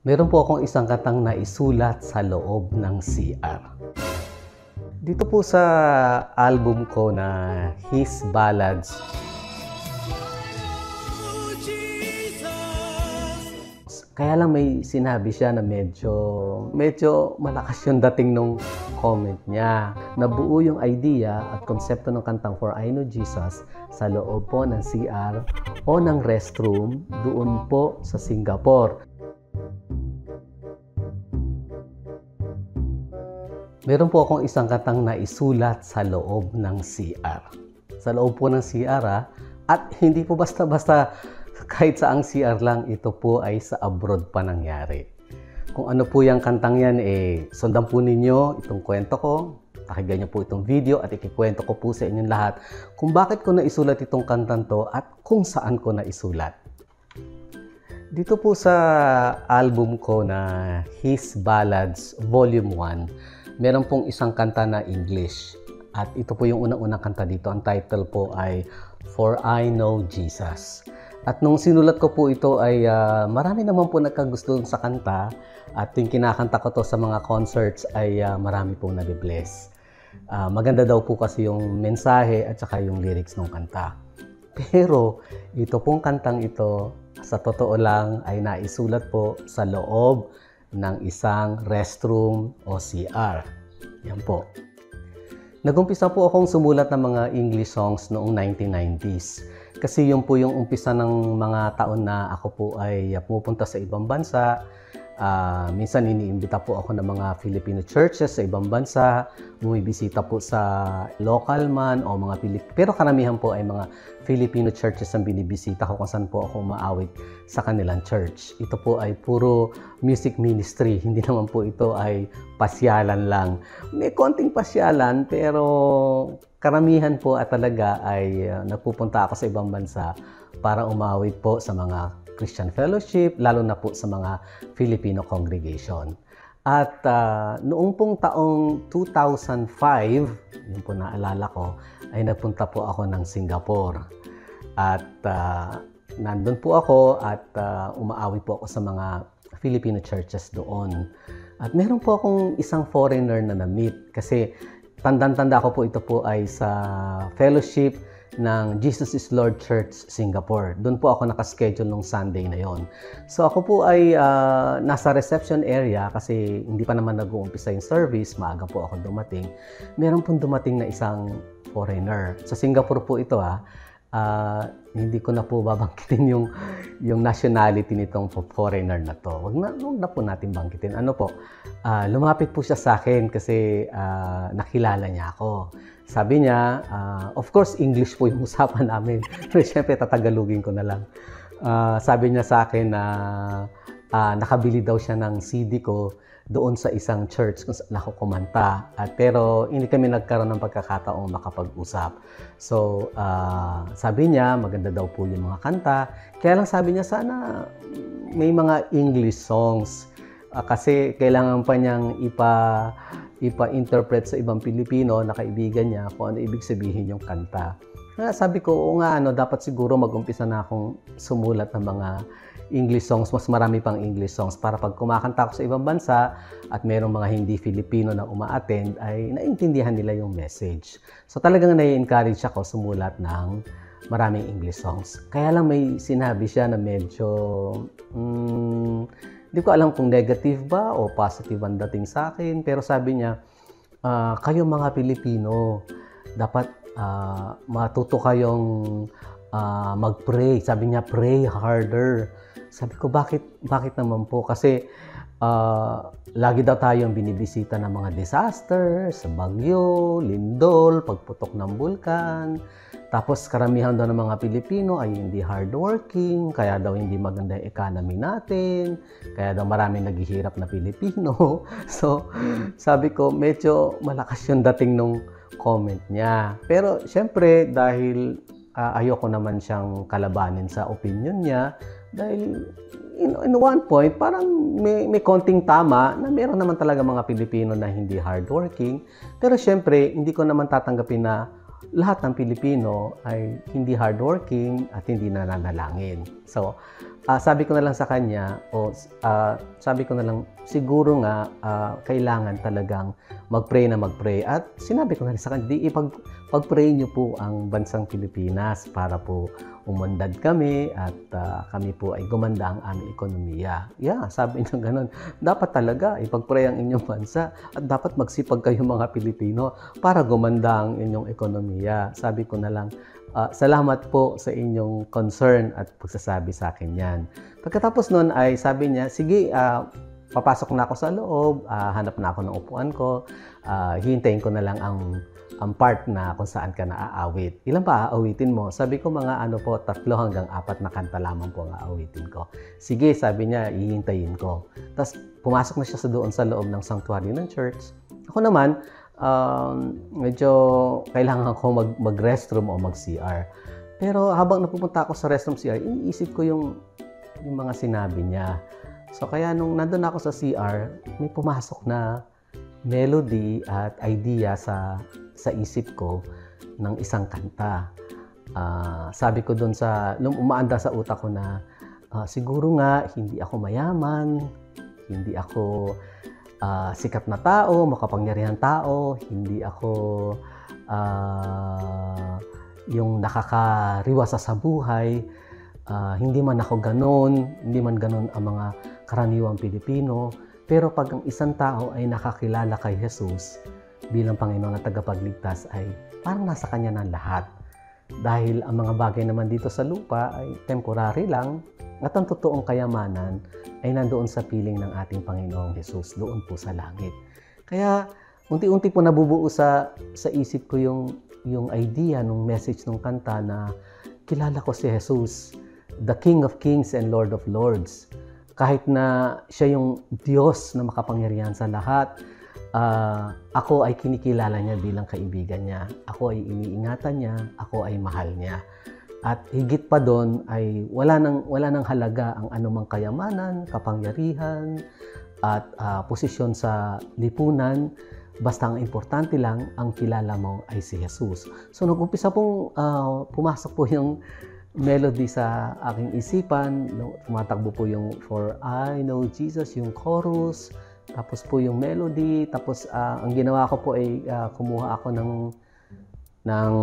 Meron po akong isang katang na isulat sa loob ng CR. Dito po sa album ko na His Ballads, kaya lang may sinabi siya na medyo, medyo malakas yung dating nung comment niya. Nabuo yung idea at konsepto ng kantang For I Know Jesus sa loob po ng CR o ng restroom doon po sa Singapore. Meron po akong isang katang na isulat sa loob ng CR. Sa loob po ng CR ha, at hindi po basta-basta kahit sa ang CR lang, ito po ay sa abroad pa nangyari. Kung ano po yung kantang yan, eh, sundan po ninyo itong kwento ko. Pakinggan niyo po itong video at ikikwento ko po sa inyong lahat kung bakit ko naisulat itong kantang to at kung saan ko naisulat. Dito po sa album ko na His Ballads Volume 1, meron pong isang kanta na English. At ito po yung unang-unang kanta dito. Ang title po ay For I Know Jesus. At nung sinulat ko po ito ay uh, marami naman po nagkagusto sa kanta at yung kinakanta ko to sa mga concerts ay uh, marami pong nabibless. Uh, maganda daw po kasi yung mensahe at saka yung lyrics ng kanta. Pero ito pong kantang ito sa totoo lang ay naisulat po sa loob ng isang restroom o CR. Yan po. Nagumpisa po akong sumulat ng mga English songs noong 1990s. Kasi yun po yung umpisa ng mga taon na ako po ay pupunta sa ibang bansa, Uh, minsan iniimbita po ako ng mga Filipino churches sa ibang bansa, bumibisita po sa local man o mga Pilip pero karamihan po ay mga Filipino churches ang binibisita ko kung saan po ako maawit sa kanilang church. Ito po ay puro music ministry, hindi naman po ito ay pasyalan lang. May konting pasyalan pero karamihan po at talaga ay uh, nagpupunta ako sa ibang bansa para umawit po sa mga Christian Fellowship, lalo na po sa mga Filipino congregation. At uh, noong pong taong 2005, yun po naalala ko, ay nagpunta po ako ng Singapore. At uh, nandun po ako at uh, umaawi po ako sa mga Filipino churches doon. At meron po akong isang foreigner na na-meet kasi tandang-tanda ko po ito po ay sa fellowship ng Jesus is Lord Church Singapore. Doon po ako nakaschedule nung Sunday na yon. So ako po ay uh, nasa reception area kasi hindi pa naman nag-uumpisa yung service, maaga po ako dumating. Meron pong dumating na isang foreigner. Sa Singapore po ito ha. Uh, hindi ko na po babangkitin yung yung nationality nitong foreigner na to. Wag na, wag na po natin bangkitin. Ano po? Uh, lumapit po siya sa akin kasi uh, nakilala niya ako. Sabi niya, uh, of course, English po yung usapan namin. Pero syempre, tatagalugin ko na lang. Uh, sabi niya sa akin na uh, nakabili daw siya ng CD ko doon sa isang church kung saan ako kumanta. At, pero hindi kami nagkaroon ng pagkakataong makapag-usap. So, uh, sabi niya, maganda daw po yung mga kanta. Kaya lang sabi niya, sana may mga English songs. Uh, kasi kailangan pa niyang ipa ipa-interpret sa ibang Pilipino na kaibigan niya kung ano ibig sabihin yung kanta. Kaya sabi ko, oo nga, ano, dapat siguro mag-umpisa na akong sumulat ng mga English songs, mas marami pang English songs para pag kumakanta ako sa ibang bansa at mayroong mga hindi Filipino na uma-attend ay naintindihan nila yung message. So talagang nai-encourage ako sumulat ng maraming English songs. Kaya lang may sinabi siya na medyo mm, hindi ko alam kung negative ba o positive ang dating sa akin. Pero sabi niya, uh, kayo mga Pilipino, dapat uh, matuto kayong uh, mag-pray. Sabi niya, pray harder. Sabi ko, bakit, bakit naman po? Kasi uh, lagi daw tayong binibisita ng mga disasters, bagyo, lindol, pagputok ng bulkan. Tapos karamihan daw ng mga Pilipino ay hindi hardworking, kaya daw hindi maganda yung economy natin, kaya daw marami naghihirap na Pilipino. So, sabi ko, medyo malakas yung dating nung comment niya. Pero syempre, dahil uh, ayoko naman siyang kalabanin sa opinion niya, dahil in, in one point, parang may, may konting tama na meron naman talaga mga Pilipino na hindi hardworking. Pero syempre, hindi ko naman tatanggapin na lahat ng Pilipino ay hindi hardworking at hindi nananalangin. So, uh, sabi ko na lang sa kanya, o uh, sabi ko na lang, siguro nga, uh, kailangan talagang mag-pray na mag-pray. At sinabi ko na rin sa kanya, di ipag, pag-pray niyo po ang bansang Pilipinas para po umandad kami at uh, kami po ay gumanda ang aming ekonomiya. Yeah, sabi niya ganun. Dapat talaga ipag-pray ang inyong bansa at dapat magsipag kayo mga Pilipino para gumanda ang inyong ekonomiya. Sabi ko na lang, Uh, salamat po sa inyong concern at pagsasabi sa akin yan. Pagkatapos nun ay sabi niya, sige, uh, papasok na ako sa loob, uh, hanap na ako ng upuan ko, uh, hintayin ko na lang ang ang part na kung saan ka naaawit. Ilan pa aawitin mo? Sabi ko mga ano po, tatlo hanggang apat na kanta lamang po ang aawitin ko. Sige, sabi niya, ihintayin ko. Tapos pumasok na siya sa doon sa loob ng sanctuary ng church. Ako naman, um, medyo kailangan ko mag, mag-restroom o mag-CR. Pero habang napupunta ako sa restroom CR, iniisip ko yung, yung mga sinabi niya. So kaya nung nandun ako sa CR, may pumasok na melody at idea sa sa isip ko ng isang kanta. Uh, sabi ko doon sa, umaanda sa utak ko na, uh, siguro nga hindi ako mayaman, hindi ako uh, sikat na tao, makapangyarihan tao, hindi ako uh, yung nakakariwasa sa buhay, uh, hindi man ako ganon, hindi man ganon ang mga karaniwang Pilipino. Pero pag ang isang tao ay nakakilala kay Jesus bilang Panginoon at tagapagligtas ay parang nasa Kanya ng lahat. Dahil ang mga bagay naman dito sa lupa ay temporary lang at ang totoong kayamanan ay nandoon sa piling ng ating Panginoong Jesus, doon po sa langit. Kaya unti-unti po nabubuo sa, sa isip ko yung, yung idea ng message ng kanta na kilala ko si Jesus, the King of Kings and Lord of Lords. Kahit na siya yung Diyos na makapangyarihan sa lahat, uh, ako ay kinikilala niya bilang kaibigan niya. Ako ay iniingatan niya, ako ay mahal niya. At higit pa doon ay wala nang, wala nang halaga ang anumang kayamanan, kapangyarihan, at uh, posisyon sa lipunan. Basta ang importante lang, ang kilala mo ay si Jesus. So nag-umpisa pong uh, pumasok po yung melody sa aking isipan. Tumatakbo po yung For I Know Jesus, yung chorus. Tapos po yung melody. Tapos uh, ang ginawa ko po ay uh, kumuha ako ng ng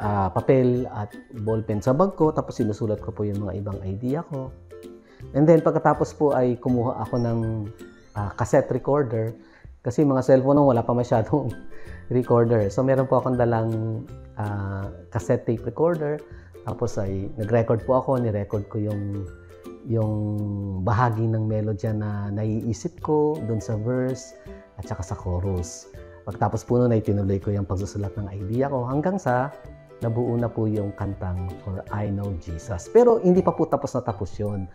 uh, papel at ballpen sa bag ko tapos sinusulat ko po yung mga ibang idea ko. And then pagkatapos po ay kumuha ako ng uh, cassette recorder kasi mga cellphone nung wala pa masyadong recorder. So meron po akong dalang uh, cassette tape recorder tapos ay nag-record po ako, ni-record ko yung yung bahagi ng melodya na naiisip ko doon sa verse at saka sa chorus. Pagtapos po nun ay tinuloy ko yung pagsusulat ng idea ko hanggang sa nabuo na po yung kantang For I Know Jesus. Pero hindi pa po tapos na tapos yun.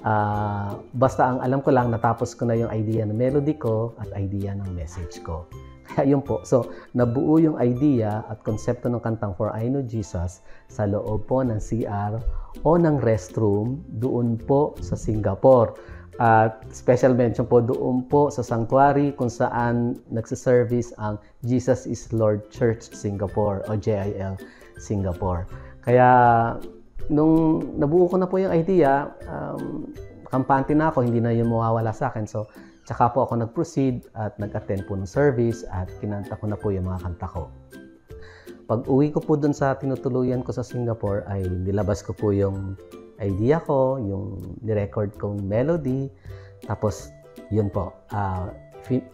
Uh, basta ang alam ko lang, natapos ko na yung idea ng melody ko at idea ng message ko. Kaya yun po. So, nabuo yung idea at konsepto ng kantang For I Know Jesus sa loob po ng CR o ng restroom doon po sa Singapore. At special mention po doon po sa sanctuary kung saan nagsiservice ang Jesus is Lord Church Singapore o JIL Singapore. Kaya nung nabuo ko na po yung idea, um, kampante na ako, hindi na yung mawawala sa akin. So, tsaka po ako nag-proceed at nag-attend po ng service at kinanta ko na po yung mga kanta ko. Pag uwi ko po dun sa tinutuluyan ko sa Singapore ay nilabas ko po yung idea ko, yung ni-record kong melody. Tapos, yun po, uh,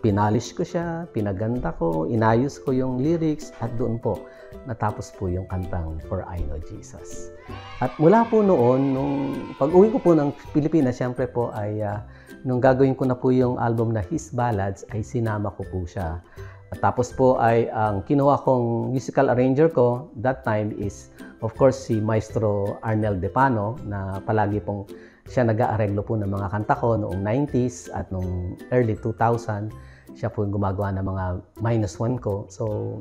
pinalish ko siya, pinaganda ko, inayos ko yung lyrics, at doon po, natapos po yung kantang For I Know Jesus. At mula po noon, nung pag-uwi ko po ng Pilipinas, syempre po ay, uh, nung gagawin ko na po yung album na His Ballads, ay sinama ko po siya. At tapos po ay ang kinuha kong musical arranger ko that time is of course si Maestro Arnel Depano na palagi pong siya nag-aareglo po ng mga kanta ko noong 90s at noong early 2000. Siya po yung gumagawa ng mga minus one ko. So,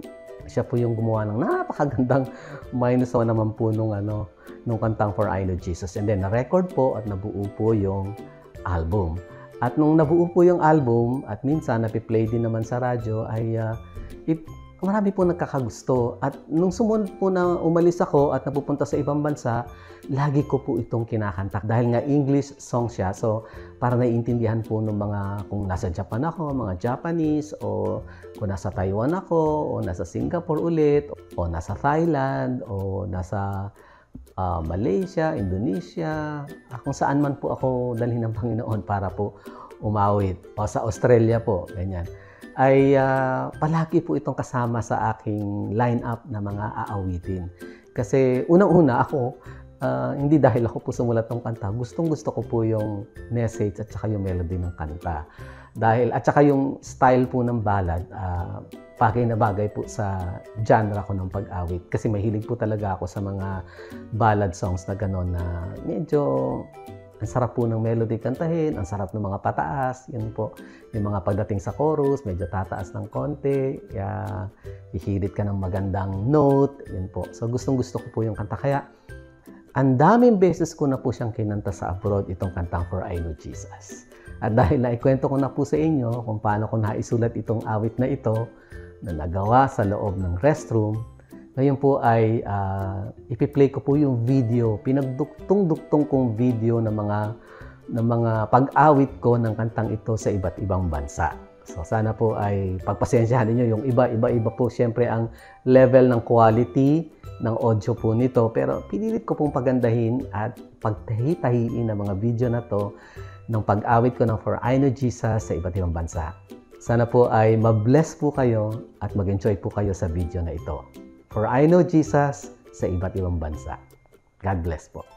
siya po yung gumawa ng napakagandang minus one naman po nung, ano, nung kantang For I Know Jesus. And then, na-record po at nabuo po yung album. At nung nabuo po yung album at minsan napi-play din naman sa radyo ay uh, it, marami po nagkakagusto. At nung sumunod po na umalis ako at napupunta sa ibang bansa, lagi ko po itong kinakanta. Dahil nga English song siya, so para naiintindihan po ng mga, kung nasa Japan ako, mga Japanese, o kung nasa Taiwan ako, o nasa Singapore ulit, o nasa Thailand, o nasa uh, Malaysia, Indonesia, uh, kung saan man po ako dalhin ng Panginoon para po umawit. O sa Australia po, ganyan ay uh, palagi po itong kasama sa aking line-up na mga aawitin. Kasi unang-una ako, uh, hindi dahil ako po sumulat ng kanta, gustong gusto ko po yung message at saka yung melody ng kanta. Dahil, at saka yung style po ng ballad, uh, bagay na bagay po sa genre ko ng pag-awit. Kasi mahilig po talaga ako sa mga ballad songs na gano'n na medyo ang sarap po ng melody kantahin, ang sarap ng mga pataas, yun po. Yung mga pagdating sa chorus, medyo tataas ng konti, kaya hihirit ka ng magandang note, yun po. So gustong gusto ko po yung kanta. Kaya ang daming beses ko na po siyang kinanta sa abroad itong kantang For I Know Jesus. At dahil naikwento ko na po sa inyo kung paano ko naisulat itong awit na ito na nagawa sa loob ng restroom, ngayon po ay uh, ipi-play ko po yung video, pinagduktong-duktong kong video ng mga ng mga pag-awit ko ng kantang ito sa iba't ibang bansa. So sana po ay pagpasensyahan niyo yung iba iba iba po siyempre ang level ng quality ng audio po nito pero pinilit ko pong pagandahin at pagtahi-tahiin ng mga video na to ng pag-awit ko ng For I Know Jesus sa iba't ibang bansa. Sana po ay mabless po kayo at mag-enjoy po kayo sa video na ito. For I know Jesus sa iba't ibang bansa. God bless po.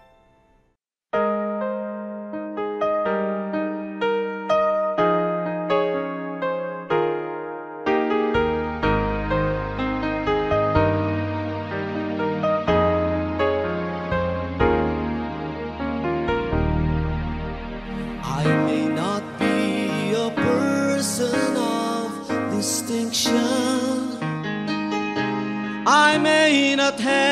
May not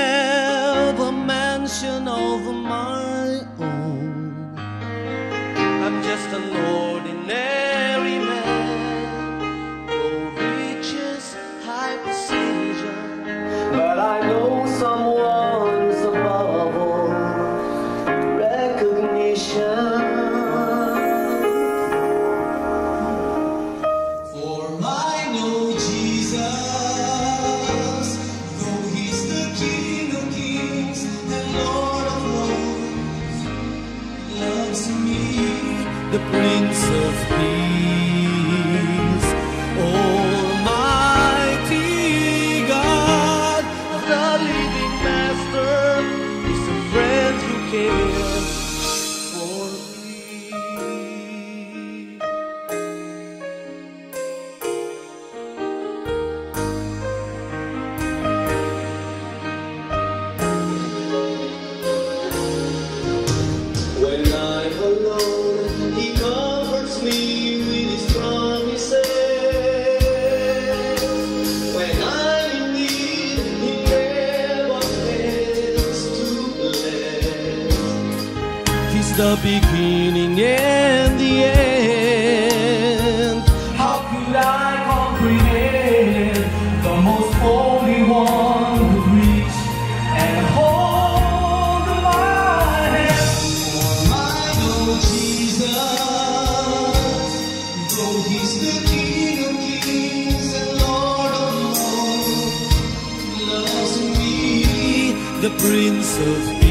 the beginning and the end. How could I comprehend the most holy one who reached and hold my hand? For I know Jesus, though He's the King of Kings and Lord of Lords, loves me, the Prince of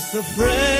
is a friend